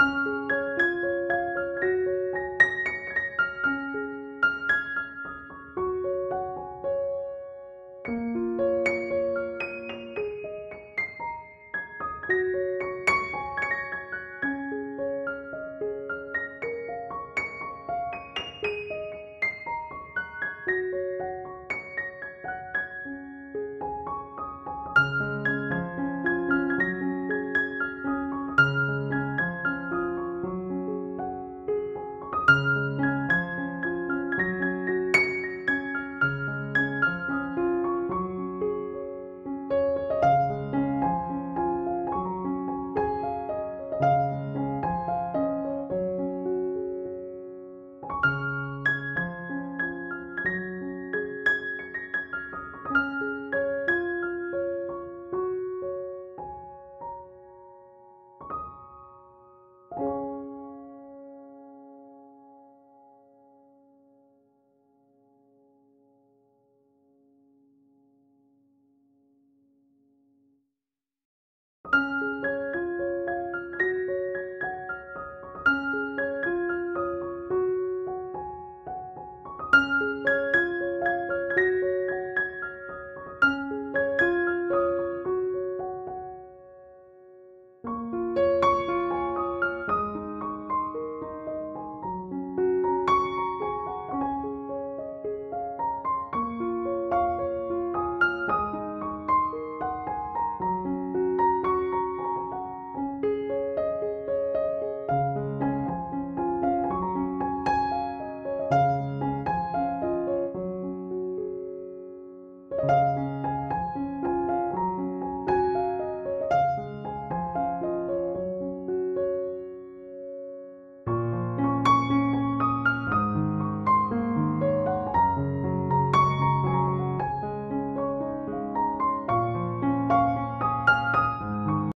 you